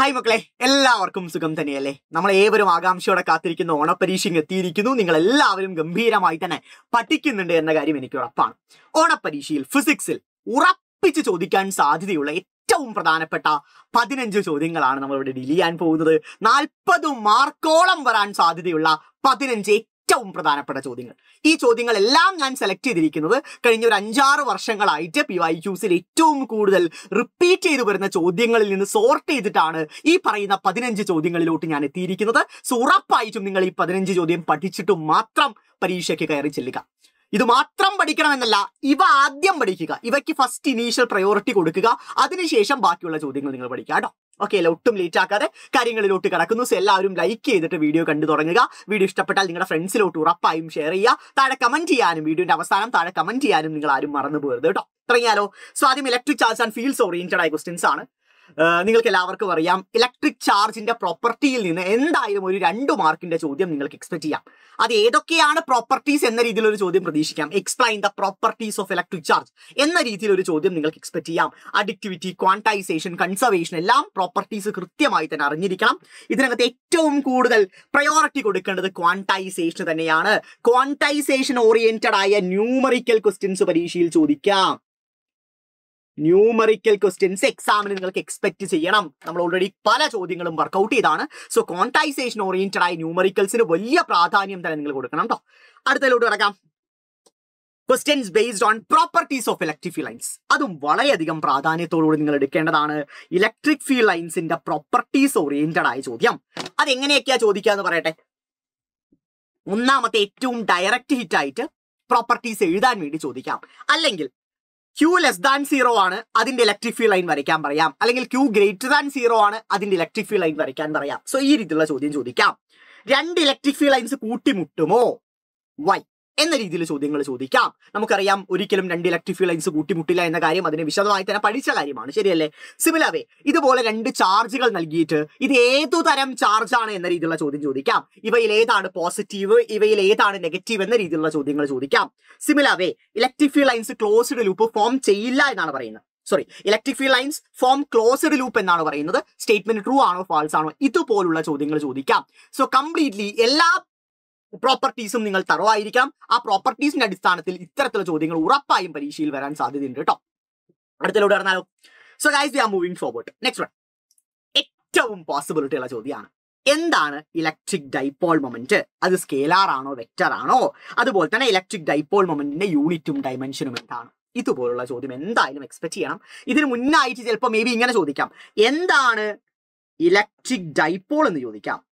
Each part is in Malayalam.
ഹായ് മക്കളെ. എല്ലാവർക്കും സുഖം തന്നെയല്ലേ? നമ്മൾ ഏവരും ആകാംക്ഷയോടെ കാത്തിരിക്കുന്ന ഓണപ്പരീക്ഷയ്ക്ക് എത്തിയിരിക്കുന്നു. നിങ്ങൾ എല്ലാവരും ഗംഭീരമായി തന്നെ പഠിക്കുന്നുണ്ട് എന്ന കാര്യം എനിക്ക് ഉറപ്പാണ്. ഓണപ്പരീക്ഷയിൽ ഫിസിക്സിൽ ഉറപ്പിച്ച് ചോദിക്കാൻ സാധ്യതയുള്ള ഏറ്റവും പ്രധാനപ്പെട്ട പതിനഞ്ച് ചോദ്യങ്ങളാണ് നമ്മൾ ഇവിടെ ഡീൽ ചെയ്യാൻ പോകുന്നത്. നാൽപ്പത് മാർക്കോളം വരാൻ സാധ്യതയുള്ള പതിനഞ്ച് ഏറ്റവും പ്രധാനപ്പെട്ട ചോദ്യങ്ങൾ. ഈ ചോദ്യങ്ങളെല്ലാം ഞാൻ സെലക്ട് ചെയ്തിരിക്കുന്നത് കഴിഞ്ഞ ഒരു അഞ്ചാറ് വർഷങ്ങളായിട്ട് പി വൈ ക്യൂസിൽ ഏറ്റവും കൂടുതൽ റിപ്പീറ്റ് ചെയ്തു വരുന്ന ചോദ്യങ്ങളിൽ നിന്ന് സോർട്ട് ചെയ്തിട്ടാണ് ഈ പറയുന്ന പതിനഞ്ച് ചോദ്യങ്ങളിലോട്ട് ഞാൻ എത്തിയിരിക്കുന്നത്. സോ ഉറപ്പായിട്ടും നിങ്ങൾ ഈ പതിനഞ്ച് ചോദ്യം പഠിച്ചിട്ട് മാത്രം പരീക്ഷയ്ക്ക് കയറി ചെല്ലുക. ഇത് മാത്രം പഠിക്കണമെന്നല്ല ഇവ ആദ്യം പഠിക്കുക. ഇവയ്ക്ക് ഫസ്റ്റ് ഇനീഷ്യൽ പ്രയോറിറ്റി കൊടുക്കുക. അതിനുശേഷം ബാക്കിയുള്ള ചോദ്യങ്ങൾ നിങ്ങൾ പഠിക്കുക കേട്ടോ. ഓക്കെ അല്ല? ഒട്ടും ലേറ്റ് ആക്കാതെ കാര്യങ്ങളിലോട്ട് കിടക്കുന്നു. സോ എല്ലാവരും ലൈക്ക് ചെയ്തിട്ട് വീഡിയോ കണ്ടു തുടങ്ങുക. വീഡിയോ ഇഷ്ടപ്പെട്ടാൽ നിങ്ങളുടെ ഫ്രണ്ട്സിലോട്ട് ഉറപ്പായും ഷെയർ ചെയ്യുക. താഴെ കമന്റ് ചെയ്യാനും വീഡിയോന്റെ അവസാനം താഴെ കമന്റ് ചെയ്യാനും നിങ്ങൾ ആരും മറന്നു പോകരുത് കേട്ടോ തുടങ്ങിയാലോ സോ ആദ്യം electric charge and fields oriented ആയ ക്വസ്റ്റ്യൻസ് ആണ്. നിങ്ങൾക്ക് എല്ലാവർക്കും അറിയാം. ഇലക്ട്രിക് ചാർജിന്റെ പ്രോപ്പർട്ടിയിൽ നിന്ന് എന്തായാലും ഒരു രണ്ട് മാർക്കിന്റെ ചോദ്യം നിങ്ങൾക്ക് എക്സ്പെക്ട് ചെയ്യാം. അത് ഏതൊക്കെയാണ് പ്രോപ്പർട്ടീസ് എന്ന രീതിയിൽ ഒരു ചോദ്യം പ്രതീക്ഷിക്കാം. Explain the properties of electric charge എന്ന രീതിയിൽ ഒരു ചോദ്യം നിങ്ങൾക്ക് എക്സ്പെക്ട് ചെയ്യാം. അഡിക്ടിവിറ്റി ക്വാണ്ടൈസേഷൻ കൺസർവേഷൻ എല്ലാം പ്രോപ്പർട്ടീസ് കൃത്യമായി തന്നെ അറിഞ്ഞിരിക്കണം. ഇതിനകത്ത് ഏറ്റവും കൂടുതൽ പ്രയോറിറ്റി കൊടുക്കേണ്ടത് ക്വാണ്ടൈസേഷൻ തന്നെയാണ്. ക്വാണ്ടൈസേഷൻ ഓറിയന്റഡ് ആയ ന്യൂമറിക്കൽ ക്വസ്റ്റ്യൻസ് പരീക്ഷയിൽ ചോദിക്കാം. ന്യൂമറിക്കൽ ക്വസ്റ്റ്യൻസ് എക്സാമിന് നിങ്ങൾക്ക് എക്സ്പെക്ട് ചെയ്യണം. നമ്മൾ ഓൾറെഡി പല ചോദ്യങ്ങളും വർക്കൗട്ട് ചെയ്താണ്. സോ കോൺടൈസേഷൻ ഓറിയന്റഡ് ആയ ന്യൂമറിക്കൽസിന് വലിയ പ്രാധാന്യം തന്നെ നിങ്ങൾ കൊടുക്കണം കേട്ടോ അടുത്തതിലോട്ട് കിടക്കാം. Questions based on properties of electric field lines അതും വളരെയധികം പ്രാധാന്യത്തോടുകൂടി നിങ്ങൾ എടുക്കേണ്ടതാണ്. ഇലക്ട്രിക് ഫീൽഡ് ലൈൻസിന്റെ പ്രോപ്പർട്ടീസ് ഓറിയന്റഡ് ആയ ചോദ്യം. അത് എങ്ങനെയൊക്കെയാ ചോദിക്കുക എന്ന് പറയട്ടെ. ഒന്നാമത്തെ ഏറ്റവും ഡയറക്റ്റ് ഹിറ്റ് ആയിട്ട് പ്രോപ്പർട്ടീസ് എഴുതാൻ വേണ്ടി ചോദിക്കാം. അല്ലെങ്കിൽ ക്യൂ ലെസ് ദാൻ സീറോ ആണ് അതിന്റെ ഇലക്ട്രിക് ഫീൽഡ് ലൈൻ വരയ്ക്കാൻ പറയാം. അല്ലെങ്കിൽ ക്യൂ ഗ്രേറ്റർ ദാൻ സീറോ ആണ് അതിന്റെ ഇലക്ട്രിക് ഫീൽഡ് ലൈൻ വരയ്ക്കാൻ പറയാം. സോ ഈ രീതിയിലുള്ള ചോദ്യം ചോദിക്കാം. രണ്ട് ഇലക്ട്രിക് ഫീൽഡ് ലൈൻസ് കൂട്ടിമുട്ടുമോ? വൈ എന്ന രീതിയിൽ ചോദ്യങ്ങൾ ചോദിക്കാം. നമുക്കറിയാം ഒരിക്കലും രണ്ട് ഇലക്ട്രിക് ഫീൽഡ് ലൈൻസ് കൂട്ടിമുട്ടില്ല എന്ന കാര്യം അതിനെ വിശദമായി തന്നെ പഠിച്ച കാര്യമാണ്. ശരിയല്ലേ? സിമിലാവേ ഇതുപോലെ രണ്ട് ചാർജുകൾ നൽകിയിട്ട് ഇത് ഏതു തരം ചാർജാണ് എന്ന രീതിയിലുള്ള ചോദ്യം ചോദിക്കാം. ഇവയിൽ ഏതാണ് പോസിറ്റീവ് ഇവയിൽ ഏതാണ് നെഗറ്റീവ് എന്ന രീതിയിലുള്ള ചോദ്യങ്ങൾ ചോദിക്കാം. Similar way electric field lines closed loop form ചെയ്യില്ല എന്നാണ് പറയുന്നത്. Sorry electric field lines form closed loop എന്നാണ് പറയുന്നത്. സ്റ്റേറ്റ്മെന്റ് ട്രൂ ആണോ ഫാൾസ് ആണോ ഇതുപോലുള്ള ചോദ്യങ്ങൾ ചോദിക്കാം. സോ കംപ്ലീറ്റ്ലി എല്ലാ പ്രോപ്പർട്ടീസും നിങ്ങൾ തറവായിരിക്കാം ആ പ്രോപ്പർട്ടീസിന്റെ അടിസ്ഥാനത്തിൽ ഇത്തരത്തിലുള്ള ചോദ്യങ്ങൾ ഉറപ്പായും പരീക്ഷയിൽ വരാൻ സാധ്യതയുണ്ട് കേട്ടോ. അടുത്തിലൂടെ പറഞ്ഞാലോ so guys we are moving forward next one ഏറ്റവും പോസിബിലിറ്റി ഉള്ള ചോദ്യമാണ് എന്താണ് ഇലക്ട്രിക് ഡൈപോൾ മൊമെന്റ് അത് സ്കേലാർ ആണോ വെക്റ്റർ ആണോ? അതുപോലെ തന്നെ ഇലക്ട്രിക് ഡൈപോൾ മൊമെന്റിന്റെ യൂണിറ്റും ഡയമെൻഷനും എന്താണ്? ഇതുപോലുള്ള ചോദ്യം എന്തായാലും എക്സ്പെക്ട് ചെയ്യണം. ഇതിന് മുന്നായിട്ട് ചിലപ്പോൾ മേ ബി ഇങ്ങനെ ചോദിക്കാം. എന്താണ് ഇലക്ട്രിക് ഡൈപോൾ എന്ന് ചോദിക്കാം.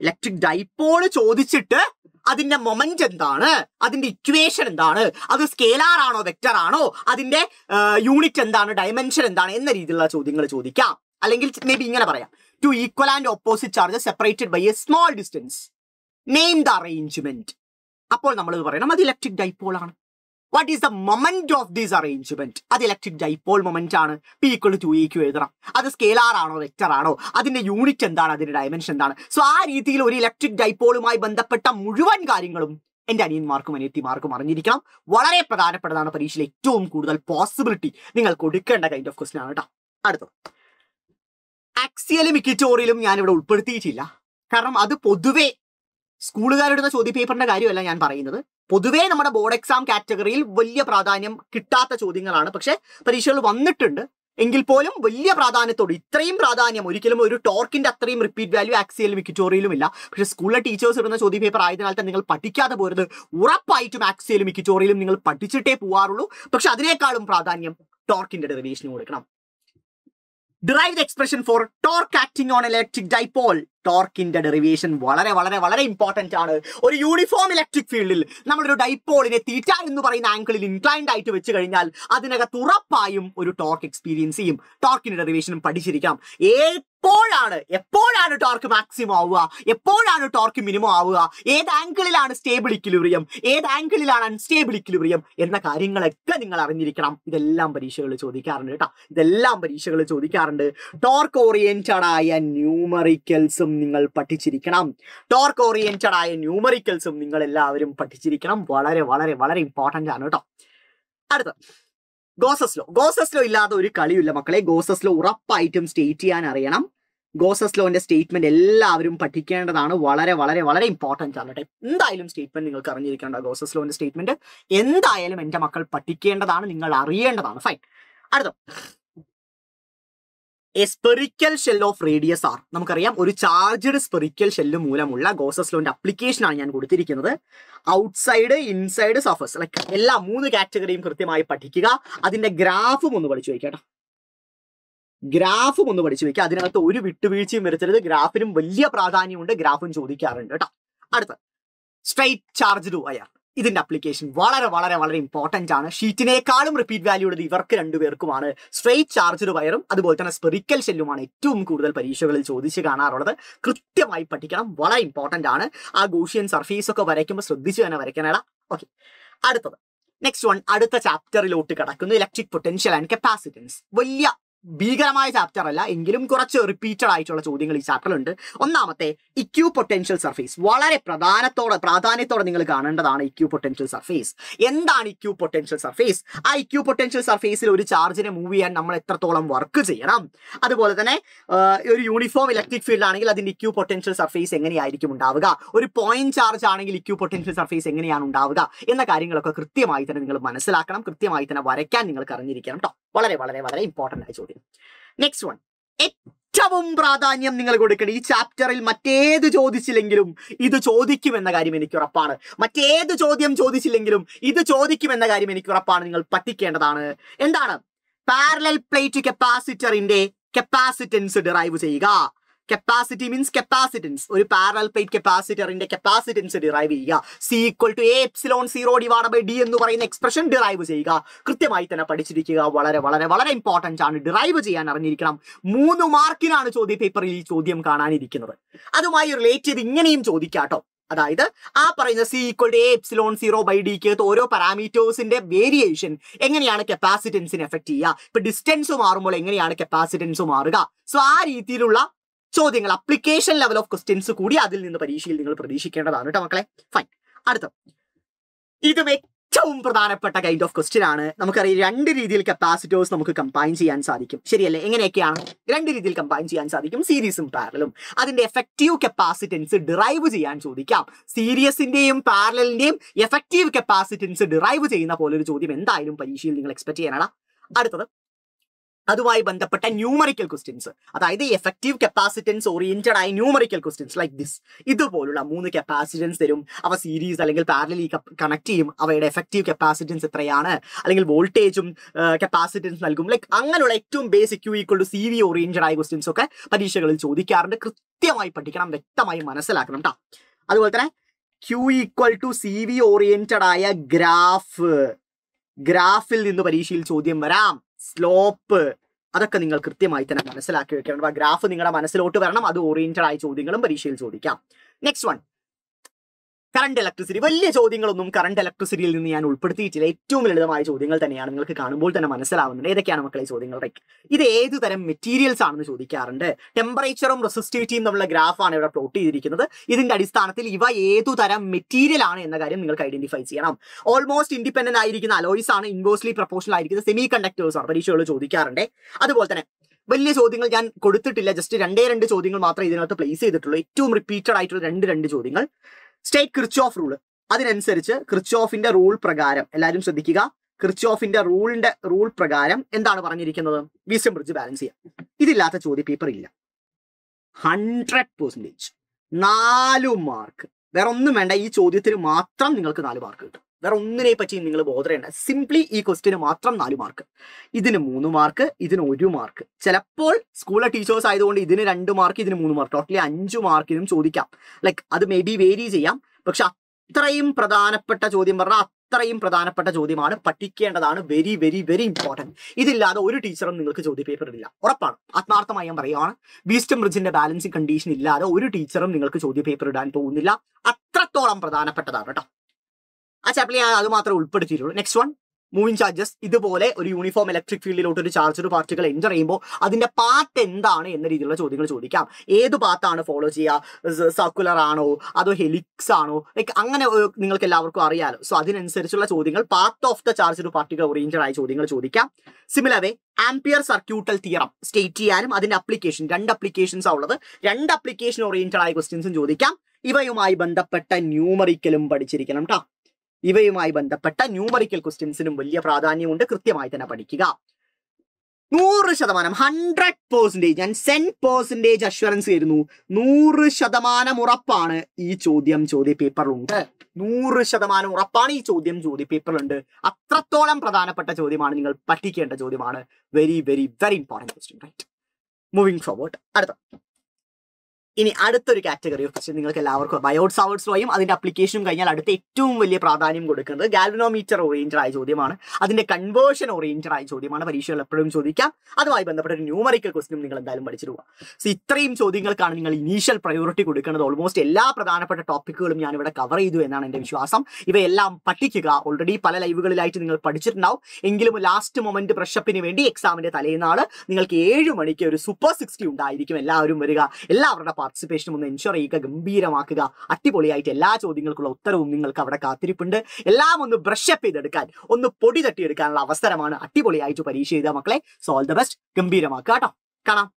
ഇലക്ട്രിക് ഡൈപോൾ ചോദിച്ചിട്ട് അതിന്റെ മൊമെന്റ് എന്താണ്? അതിന്റെ ഇക്വേഷൻ എന്താണ്? അത് സ്കേലാർ ആണോ വെക്റ്റർ ആണോ? അതിന്റെ യൂണിറ്റ് എന്താണ് ഡയമെൻഷൻ എന്താണ് എന്ന രീതിയിലുള്ള ചോദ്യങ്ങൾ ചോദിക്കാം. അല്ലെങ്കിൽ മേ ബി ഇങ്ങനെ പറയാം. Two equal and opposite charge separated by a small distance name the arrangement അപ്പോൾ നമ്മൾ പറയണം. അത് ഇലക്ട്രിക് ഡൈപോൾ ആണ്. What is the moment of this arrangement അത് ഇലക്ട്രിക് ഡൈപോൾ മൊമെന്റ് ആണ്. പി ഈക്വൽ ടു ഇക്യു എഴുതണം. അത് സ്കേലാർ ആണോ വെക്റ്റർ ആണോ? അതിന്റെ യൂണിറ്റ് എന്താണ്? അതിന്റെ ഡയമെൻഷൻ എന്താണ്? സോ ആ രീതിയിൽ ഒരു ഇലക്ട്രിക് ഡൈപോളുമായി ബന്ധപ്പെട്ട മുഴുവൻ കാര്യങ്ങളും എന്റെ അനിയന്മാർക്കും അനിയത്തിമാർക്കും അറിഞ്ഞിരിക്കണം. വളരെ പ്രധാനപ്പെട്ടതാണ് പരീക്ഷയിൽ ഏറ്റവും കൂടുതൽ പോസിബിലിറ്റി നിങ്ങൾ കൊടുക്കേണ്ട കൈൻഡ് ഓഫ് ക്വസ്റ്റൻ ആണ് കേട്ടോ അടുത്തത്. ആക്സിയലും ഇക്വിറ്റോറിയലും ഞാൻ ഇവിടെ ഉൾപ്പെടുത്തിയിട്ടില്ല. കാരണം അത് പൊതുവെ സ്കൂളുകാരുടെ ചോദ്യ പേപ്പറിന്റെ കാര്യമല്ല ഞാൻ പറയുന്നത്. പൊതുവേ നമ്മുടെ ബോർഡ് എക്സാം കാറ്റഗറിയിൽ വലിയ പ്രാധാന്യം കിട്ടാത്ത ചോദ്യങ്ങളാണ്. പക്ഷേ പരീക്ഷകൾ വന്നിട്ടുണ്ട്. എങ്കിൽ പോലും വലിയ പ്രാധാന്യത്തോട് ഇത്രയും പ്രാധാന്യം ഒരിക്കലും ഒരു ടോർക്കിന്റെ അത്രയും റിപ്പീറ്റ് വാല്യൂ ആക്സിയലും മിക്കറ്റോറിയലും ഇല്ല. പക്ഷേ സ്കൂളിലെ ടീച്ചേഴ്സ് ഇടുന്ന ചോദ്യ പേപ്പർ ആയതിനാൽ തന്നെ നിങ്ങൾ പഠിക്കാതെ പോരുത്. ഉറപ്പായിട്ടും ആക്സിയലും മിക്കറ്റോറിയലും നിങ്ങൾ പഠിച്ചിട്ടേ പോവാറുള്ളൂ. പക്ഷെ അതിനേക്കാളും പ്രാധാന്യം ടോർക്കിന്റെ ഡെറിവേഷന് കൊടുക്കണം. Derive expression for torque acting on electric dipole ടോർക്കിന്റെ derivation വളരെ വളരെ വളരെ ഇമ്പോർട്ടന്റ് ആണ്. ഒരു യൂണിഫോം ഇലക്ട്രിക് ഫീൽഡിൽ നമ്മളൊരു ഡൈപോളിനെ തീറ്റ എന്ന് പറയുന്ന ആംഗിളിൽ ഇൻക്ലൈൻഡ് ആയിട്ട് വെച്ച് കഴിഞ്ഞാൽ അതിനകത്ത് ഉറപ്പായും ഒരു ടോർക്ക് എക്സ്പീരിയൻസ് ചെയ്യും. ടോർക്കിന്റെ ഡെറിവേഷനും പഠിച്ചിരിക്കാം. എപ്പോഴാണ് എപ്പോഴാണ് ടോർക്ക് മാക്സിമം ആവുക? എപ്പോഴാണ് ടോർക്ക് മിനിമം ആവുക? ഏത് ആംഗിളിലാണ് സ്റ്റേബിൾ ഇക്വിലിബ്രിയം ഏത് ആംഗിളിലാണ് അൺസ്റ്റേബിൾ ഇക്വിലിബ്രിയം എന്ന കാര്യങ്ങളൊക്കെ നിങ്ങൾ അറിഞ്ഞിരിക്കണം. ഇതെല്ലാം പരീക്ഷകൾ ചോദിക്കാറുണ്ട് കേട്ടോ. ഇതെല്ലാം പരീക്ഷകൾ ചോദിക്കാറുണ്ട്. ടോർക്ക് ഓറിയന്റഡ് ആയ ന്യൂമറിക്കൽസും നിങ്ങൾ പഠിച്ചിരിക്കണം. ടോർക്ക് ഓറിയന്റഡ് ആയ ന്യൂമറിക്കൽസും നിങ്ങൾ എല്ലാവരും പഠിച്ചിരിക്കണം. വളരെ വളരെ വളരെ ഇമ്പോർട്ടന്റ് ആണ് കേട്ടോ. അടുത്ത. ഗോസസ്ലോ ഗോസസ്ലോ ഇല്ലാതെ ഒരു കളിയില്ല മക്കളെ. ഗോസസ്ലോ ഉറപ്പായിട്ടും സ്റ്റേറ്റ് ചെയ്യാൻ അറിയണം. ഗോസസ്ലോന്റെ സ്റ്റേറ്റ്മെന്റ് എല്ലാവരും പഠിക്കേണ്ടതാണ്. വളരെ വളരെ വളരെ ഇമ്പോർട്ടന്റ് ആണ് കേട്ടോ. എന്തായാലും സ്റ്റേറ്റ്മെന്റ് നിങ്ങൾക്ക് അറിഞ്ഞിരിക്കേണ്ട ഗോസസ് ലോന്റെ സ്റ്റേറ്റ്മെന്റ് എന്തായാലും എന്റെ മക്കൾ പഠിക്കേണ്ടതാണ് നിങ്ങൾ അറിയേണ്ടതാണ്. ഫൈൻ അടുത്ത a spherical shell of radius R നമുക്കറിയാം ഒരു ചാർജ്ഡ് സ്പെറിക്കൽ ഷെല്ല് മൂലമുള്ള ഗോസസ്ലോന്റെ അപ്ലിക്കേഷൻ ആണ് ഞാൻ കൊടുത്തിരിക്കുന്നത്. ഔട്ട്സൈഡ് ഇൻസൈഡ് സർഫസ് ലൈക്ക് എല്ലാ മൂന്ന് കാറ്റഗറിയും കൃത്യമായി പഠിക്കുക. അതിന്റെ ഗ്രാഫും ഒന്ന് പഠിച്ചു വെക്കാം കേട്ടോ. ഗ്രാഫും ഒന്ന് പഠിച്ചു വെക്കുക അതിനകത്ത് ഒരു വിട്ടുവീഴ്ചയും വരുത്തരുത് ഗ്രാഫിനും വലിയ പ്രാധാന്യമുണ്ട്. ഗ്രാഫും ചോദിക്കാറുണ്ട് കേട്ടോ. അടുത്ത സ്ട്രൈറ്റ് ചാർജ് വയർ ഇതിന്റെ അപ്ലിക്കേഷൻ വളരെ വളരെ വളരെ ഇമ്പോർട്ടന്റ് ആണ്. ഷീറ്റിനേക്കാളും റിപ്പീറ്റ് വാല്യൂ ഉള്ളത് ഇവർക്ക് രണ്ടുപേർക്കുമാണ് സ്ട്രൈറ്റ് ചാർജ് വയറും അതുപോലെ തന്നെ സ്പെറിക്കൽ ഷെല്ലുമാണ് ഏറ്റവും കൂടുതൽ പരീക്ഷകളിൽ ചോദിച്ച് കാണാറുള്ളത്. കൃത്യമായി പഠിക്കണം. വളരെ ഇമ്പോർട്ടന്റ് ആണ്. ആ ഗൂഷ്യൻ സർഫേസ് ഒക്കെ വരയ്ക്കുമ്പോൾ ശ്രദ്ധിച്ചു തന്നെ വരയ്ക്കാനടാ ഓക്കെ അടുത്തത്. നെക്സ്റ്റ് വൺ അടുത്ത ചാപ്റ്ററിലോട്ട് കിടക്കുന്നു. ഇലക്ട്രിക് പൊട്ടൻഷ്യൽ ആൻഡ് കപ്പാസിറ്റൻസ് വലിയ ഭീകരമായ ചാപ്റ്റർ അല്ല എങ്കിലും കുറച്ച് റിപ്പീറ്റഡ് ആയിട്ടുള്ള ചോദ്യങ്ങൾ ഈ ചാപ്റ്ററിലുണ്ട് ഒന്നാമത്തെ ഇക്യൂ പൊട്ടൻഷ്യൽ സർഫേസ് വളരെ പ്രധാനത്തോടെ പ്രാധാന്യത്തോടെ നിങ്ങൾ കാണേണ്ടതാണ് ഇക്യൂ പൊട്ടൻഷ്യൽ സർഫേസ് എന്താണ് ഇക്യൂ പൊട്ടൻഷ്യൽ സർഫേസ് ആ ഇക്യൂ പൊട്ടൻഷ്യൽ സർഫേസിൽ ഒരു ചാർജിനെ മൂവ് ചെയ്യാൻ നമ്മൾ എത്രത്തോളം വർക്ക് ചെയ്യണം? അതുപോലെ തന്നെ ഒരു യൂണിഫോം ഇലക്ട്രിക് ഫീൽഡ് ആണെങ്കിൽ അതിന്റെ ഇക്യൂ പൊട്ടൻഷ്യൽ സർഫേസ് എങ്ങനെയായിരിക്കും ഉണ്ടാവുക? ഒരു പോയിന്റ് ചാർജ് ആണെങ്കിൽ ഇക്യൂ പൊട്ടൻഷ്യൽ സർഫേസ് എങ്ങനെയാണ് ഉണ്ടാവുക? എന്ന കാര്യങ്ങളൊക്കെ കൃത്യമായി തന്നെ നിങ്ങൾ മനസ്സിലാക്കണം കൃത്യമായി തന്നെ വരയ്ക്കാൻ നിങ്ങൾക്ക് അറിഞ്ഞിരിക്കണം കേട്ടോ വളരെ വളരെ വളരെ ഇമ്പോർട്ടന്റ് ആയ ചോദ്യം. നെക്സ്റ്റ് വൺ ഏറ്റവും പ്രാധാന്യം നിങ്ങൾ കൊടുക്കണം ഈ ചാപ്റ്ററിൽ മറ്റേത് ചോദിച്ചില്ലെങ്കിലും ഇത് ചോദിക്കുമെന്ന കാര്യം എനിക്ക് ഉറപ്പാണ്. മറ്റേത് ചോദ്യം ചോദിച്ചില്ലെങ്കിലും ഇത് ചോദിക്കുമെന്ന കാര്യം എനിക്ക് ഉറപ്പാണ് നിങ്ങൾ പഠിക്കേണ്ടതാണ് എന്താണ്? പാരലൽ പ്ലേറ്റ് കപ്പാസിറ്ററിന്റെ കപ്പാസിറ്റൻസ് ഡിറൈവ് ചെയ്യുക. കപ്പാസിറ്റി മീൻസ് കപ്പാസിറ്റൻസ് ഒരു പാരൽ പ്ലേറ്റ് കപ്പാസിറ്ററിന്റെ കപ്പാസിറ്റൻസ് ഡിറൈവ് ചെയ്യുക. C equal to epsilon zero divide by D എന്ന് പറയുന്ന എക്സ്പ്രഷൻ ഡിറൈവ് ചെയ്യുക. കൃത്യമായി തന്നെ പഠിച്ചിരിക്കുക. വളരെ വളരെ വളരെ ഇമ്പോർട്ടന്റ് ആണ്. ഡിറൈവ് ചെയ്യാൻ അറിഞ്ഞിരിക്കണം. മൂന്ന് മാർക്കിനാണ് ചോദ്യ പേപ്പറിൽ ഈ ചോദ്യം കാണാനിരിക്കുന്നത്. അതുമായി റിലേറ്റ് ചെയ്ത് ഇങ്ങനെയും ചോദിക്കാട്ടോ അതായത് ആ പറയുന്ന C equal to A epsilon zero by ഡിക്ക് ഓരോ പാരാമീറ്റേഴ്സിന്റെ വേരിയേഷൻ എങ്ങനെയാണ് കപ്പാസിറ്റൻസിന് എഫക്ട് ചെയ്യുക? ഇപ്പൊ ഡിസ്റ്റൻസ് മാറുമ്പോൾ എങ്ങനെയാണ് കപ്പാസിറ്റൻസ് മാറുക? സോ ആ രീതിയിലുള്ള ചോദ്യങ്ങൾ അപ്ലിക്കേഷൻ ലെവൽ ഓഫ് ക്വസ്റ്റ്യൻസ് കൂടി അതിൽ നിന്ന് പരീക്ഷയിൽ നിങ്ങൾ പ്രതീക്ഷിക്കേണ്ടതാണ് കേട്ടോ മക്കളെ. ഫൈൻ അടുത്ത ഇതും ഏറ്റവും പ്രധാനപ്പെട്ട കൈൻഡ് ഓഫ് ക്വസ്റ്റ്യൻ ആണ്. നമുക്കറിയാം രണ്ട് രീതിയിൽ കപ്പാസിറ്റേഴ്സ് നമുക്ക് കമ്പൈൻ ചെയ്യാൻ സാധിക്കും. ശരിയല്ലേ? എങ്ങനെയൊക്കെയാണ്? രണ്ട് രീതിയിൽ കമ്പൈൻ ചെയ്യാൻ സാധിക്കും. സീരീസും പാരലും അതിന്റെ എഫക്റ്റീവ് കപ്പാസിറ്റൻസ് ഡിറൈവ് ചെയ്യാൻ ചോദിക്കാം. സീരിയസിന്റെയും പാരലിന്റെയും എഫക്റ്റീവ് കപ്പാസിറ്റൻസ് ഡിറൈവ് ചെയ്യുന്ന പോലെ ഒരു ചോദ്യം എന്തായാലും പരീക്ഷയിൽ നിങ്ങൾ എക്സ്പെക്ട് ചെയ്യാനാണ്. അടുത്തത്. അതുമായി ബന്ധപ്പെട്ട ന്യൂമറിക്കൽ ക്വസ്റ്റ്യൻസ് അതായത് എഫക്റ്റീവ് കപ്പാസിറ്റൻസ് ഓറിയന്റഡ് ആയ ന്യൂമറിക്കൽ ക്വസ്റ്റ്യൻസ് ലൈക്ക് ദിസ് ഇതുപോലുള്ള മൂന്ന് കപ്പാസിറ്റൻസ് തരും. അവ സീരീസ് അല്ലെങ്കിൽ പാരലി കണക്ട് ചെയ്യും. അവയുടെ എഫക്റ്റീവ് കപ്പാസിറ്റൻസ് എത്രയാണ്? അല്ലെങ്കിൽ വോൾട്ടേജും കപ്പാസിറ്റൻസ് നൽകും. ലൈക്ക് അങ്ങനെയുള്ള ഏറ്റവും basic U equal to C V oriented ആയ ക്വസ്റ്റ്യൻസ് ഒക്കെ പരീക്ഷകളിൽ ചോദിക്കാറുണ്ട്. കൃത്യമായി പഠിക്കണം വ്യക്തമായി മനസ്സിലാക്കണം കേട്ടോ അതുപോലെ തന്നെ Q equal to C V oriented ആയ ഗ്രാഫ് ഗ്രാഫിൽ നിന്ന് പരീക്ഷയിൽ ചോദ്യം വരാം. സ്ലോപ്പ്. അതൊക്കെ നിങ്ങൾ കൃത്യമായി തന്നെ മനസ്സിലാക്കി വെക്കണം. ഗ്രാഫ് നിങ്ങളുടെ മനസ്സിലോട്ട് വരണം. അത് ഓറിയന്റഡ് ആയ ചോദ്യങ്ങളും പരീക്ഷയിൽ ചോദിക്കാം. നെക്സ്റ്റ് വൺ കറണ്ട് ഇലക്ട്രിസിറ്റി വലിയ ചോദ്യങ്ങളൊന്നും കറണ്ട് ഇലക്ട്രിസിറ്റിയിൽ നിന്ന് ഞാൻ ഉൾപ്പെടുത്തിയിട്ടില്ല. ഏറ്റവും ലളിതമായ ചോദ്യങ്ങൾ തന്നെയാണ് നിങ്ങൾക്ക് കാണുമ്പോൾ തന്നെ മനസ്സിലാവുന്നത്. ഏതൊക്കെയാണ് മക്കളെ ചോദ്യങ്ങൾ ലൈക്ക് ഇത് ഏത് തരം മെറ്റീരിയൽസ് ആണെന്ന് ചോദിക്കാറുണ്ട്? ടെമ്പറേച്ചറും റെസിസ്റ്റിവിറ്റിയും തമ്മിലുള്ള ഗ്രാഫാണ് ഇവിടെ പ്ലോട്ട് ചെയ്തിരിക്കുന്നത്. ഇതിന്റെ അടിസ്ഥാനത്തിൽ ഇവ ഏതു തരം മെറ്റീരിയൽ ആണ് എന്ന കാര്യം നിങ്ങൾക്ക് ഐഡന്റിഫൈ ചെയ്യണം. ഓൾമോസ്റ്റ് ഇൻഡിപെൻഡന്റ് ആയിരിക്കുന്ന അലോയ്സ് ആണ് ഇൻവേഴ്സ്ലി പ്രൊപ്പോഷണൽ ആയിരിക്കുന്ന സെമി കണ്ടക്ടേഴ്സ് ആണ് പരീക്ഷകൾ ചോദിക്കാറുണ്ട്. അതുപോലെ തന്നെ വലിയ ചോദ്യങ്ങൾ ഞാൻ കൊടുത്തിട്ടില്ല. ജസ്റ്റ് രണ്ടേ രണ്ട് ചോദ്യങ്ങൾ മാത്രമേ ഇതിനകത്ത് പ്ലേസ് ചെയ്തിട്ടുള്ളൂ. ഏറ്റവും റിപ്പീറ്റഡ് ആയിട്ടുള്ള രണ്ട് രണ്ട് ചോദ്യങ്ങൾ. സ്റ്റേറ്റ് ക്രിച്ചോഫ് റൂൾ അതിനനുസരിച്ച് ക്രിച്ചോഫിന്റെ റൂൾ പ്രകാരം എല്ലാവരും ശ്രദ്ധിക്കുക. ക്രിച്ചോഫിന്റെ റൂളിന്റെ റൂൾ പ്രകാരം എന്താണ് പറഞ്ഞിരിക്കുന്നത്? വിസ്റ്റം ബ്രിഡ്ജ് ബാലൻസ് ചെയ്യാം. ഇതില്ലാത്ത ചോദ്യ പേപ്പർ ഇല്ല. ഹൺഡ്രഡ് പെർസെന്റേജ് നാലു മാർക്ക് വേറെ ഒന്നും വേണ്ട. ഈ ചോദ്യത്തിന് മാത്രം നിങ്ങൾക്ക് നാല് മാർക്ക് കിട്ടും. വേറെ ഒന്നിനെ പറ്റി നിങ്ങൾ ബോധരേണ്ട. സിംപ്ലി ഈ ക്വസ്റ്റിന് മാത്രം നാല് മാർക്ക് ഇതിന് മൂന്ന് മാർക്ക് ഇതിന് ഒരു മാർക്ക് ചിലപ്പോൾ സ്കൂളിലെ ടീച്ചേഴ്സ് ആയതുകൊണ്ട് ഇതിന് രണ്ട് മാർക്ക് ഇതിന് മൂന്ന് മാർക്ക് ടോട്ടലി അഞ്ച് മാർക്കിനും ചോദിക്കാം. ലൈക്ക് അത് മേ ബി വേരി ചെയ്യാം. പക്ഷെ അത്രയും പ്രധാനപ്പെട്ട ചോദ്യം പറഞ്ഞാൽ അത്രയും പ്രധാനപ്പെട്ട ചോദ്യമാണ്. പഠിക്കേണ്ടതാണ്. വെരി വെരി വെരി ഇമ്പോർട്ടന്റ് ഇതില്ലാതെ ഒരു ടീച്ചറും നിങ്ങൾക്ക് ചോദ്യ പേപ്പർ ഇല്ല ഉറപ്പാണ്. ആത്മാർത്ഥമായി ഞാൻ പറയുകയാണ് ബീസ്റ്റം ബ്രിഡ്ജിന്റെ ബാലൻസിങ് കണ്ടീഷൻ ഇല്ലാതെ ഒരു ടീച്ചറും നിങ്ങൾക്ക് ചോദ്യ പേപ്പർ ഇടാൻ പോകുന്നില്ല. അത്രത്തോളം പ്രധാനപ്പെട്ടതാണ് കേട്ടോ. ആ ചാപ്റ്ററിൽ ഞാൻ അത് മാത്രമേ ഉൾപ്പെടുത്തിയിട്ടുള്ളൂ. നെക്സ്റ്റ് വൺ മൂവിങ് ചാർജസ് ഇതുപോലെ ഒരു യൂണിഫോം ഇലക്ട്രിക് ഫീൽഡിലോട്ട് ഒരു ചാർജ് ഒരു പാർട്ടികൾ എന്റർ ചെയ്യുമ്പോൾ അതിന്റെ പാത്ത് എന്താണ് എന്ന രീതിയിലുള്ള ചോദ്യങ്ങൾ ചോദിക്കാം. ഏത് പാത്താണ് ഫോളോ ചെയ്യുക? സർക്കുലർ ആണോ? അതോ ഹെലിക്സ് ആണോ? ലൈക്ക് അങ്ങനെ നിങ്ങൾക്ക് എല്ലാവർക്കും അറിയാലോ. സോ അതിനനുസരിച്ചുള്ള ചോദ്യങ്ങൾ പാത്ത് ഓഫ് ദ ചാർജ് ഒരു പാർട്ടികൾ ഓറിയന്റഡ് ആയ ചോദ്യങ്ങൾ ചോദിക്കാം. Similar way ampere circuital theorem state ചെയ്യാനും അതിന്റെ അപ്ലിക്കേഷൻ രണ്ട് അപ്ലിക്കേഷൻസ് ഉള്ളത്. രണ്ട് അപ്ലിക്കേഷൻ ഓറിയന്റഡ് ആയ ക്വസ്റ്റ്യൻസും ചോദിക്കാം. ഇവയുമായി ബന്ധപ്പെട്ട ന്യൂമറിക്കലും പഠിച്ചിരിക്കണം കേട്ടോ ഇവയുമായി ബന്ധപ്പെട്ട ന്യൂമറിക്കൽ ക്വസ്റ്റ്യൻസിനും വലിയ പ്രാധാന്യമുണ്ട്. കൃത്യമായി തന്നെ പഠിക്കുക. നൂറ് ശതമാനം ഹൺഡ്രഡ് പേഴ്സന്റേജ് ഞാൻ സെൻ പേഴ്സന്റേജ് അഷ്വറൻസ് തരുന്നു നൂറ് ശതമാനം ഉറപ്പാണ് ഈ ചോദ്യം ചോദ്യ പേപ്പറിലുണ്ട് നൂറ് ശതമാനം ഉറപ്പാണ് ഈ ചോദ്യം ചോദ്യ പേപ്പറിലുണ്ട് അത്രത്തോളം പ്രധാനപ്പെട്ട ചോദ്യമാണ് നിങ്ങൾ പഠിക്കേണ്ട ചോദ്യമാണ്. Very very very important question right moving forward അടുത്ത. ഇനി അടുത്തൊരു കാറ്റഗറി ഓഫ് ക്വസ്റ്റ്യൻ നിങ്ങൾക്ക് എല്ലാവർക്കും ബയോഡ് സവേർഡ്സ് ലോയും അതിന്റെ അപ്ലിക്കേഷനും കഴിഞ്ഞാൽ അടുത്ത ഏറ്റവും വലിയ പ്രാധാന്യം കൊടുക്കുന്നത് ഗാൽവനോമീറ്റർ ഓറിയന്റഡ് ആയ ചോദ്യമാണ്. അതിന്റെ കൺവേർഷൻ ഓറിയന്റഡ് ആയ ചോദ്യമാണ്. പരീക്ഷകൾ എപ്പോഴും ചോദിക്കാം. അതുമായി ബന്ധപ്പെട്ട ഒരു ന്യൂമറിക്കൽ ക്വസ്റ്റിനും നിങ്ങൾ എന്തായാലും പഠിച്ചിടുക സോ ഇത്രയും ചോദ്യങ്ങൾക്കാണ് നിങ്ങൾ ഇനീഷ്യൽ പ്രയോറിറ്റി കൊടുക്കുന്നത്. ഓൾമോസ്റ്റ് എല്ലാ പ്രധാനപ്പെട്ട ടോപ്പിക്കുകളും ഞാൻ ഇവിടെ കവർ ചെയ്തു എന്നാണ് എന്റെ വിശ്വാസം. ഇവയെല്ലാം പഠിക്കുക. ഓൾറെഡി പല ലൈവുകളിലായിട്ട് നിങ്ങൾ പഠിച്ചിട്ടുണ്ടാവും. എങ്കിലും ലാസ്റ്റ് മൊമെന്റ് പ്രഷപ്പിന് വേണ്ടി എക്സാമിന്റെ തലേന്നാൾ നിങ്ങൾക്ക് ഏഴ് മണിക്ക് ഒരു സൂപ്പർ സിക്സ്റ്റി ഉണ്ടായിരിക്കും. എല്ലാവരും വരിക. എല്ലാവരുടെ പാർട്ടിസിപ്പേഷനും ഒന്ന് എൻഷുർ ചെയ്യുക ഗംഭീരമാക്കുക അടിപൊളിയായിട്ട് എല്ലാ ചോദ്യങ്ങൾക്കുള്ള ഉത്തരവും നിങ്ങൾക്ക് അവിടെ കാത്തിരിപ്പുണ്ട്. എല്ലാം ഒന്ന് ബ്രഷപ്പ് ചെയ്തെടുക്കാൻ ഒന്ന് പൊടി തട്ടിയെടുക്കാനുള്ള അവസരമാണ് അടിപൊളിയായിട്ട് പരീക്ഷ ചെയ്ത മക്കളെ. സോൾ ദ ബെസ്റ്റ് ഗംഭീരമാക്കുക കേട്ടോ. കാണാം.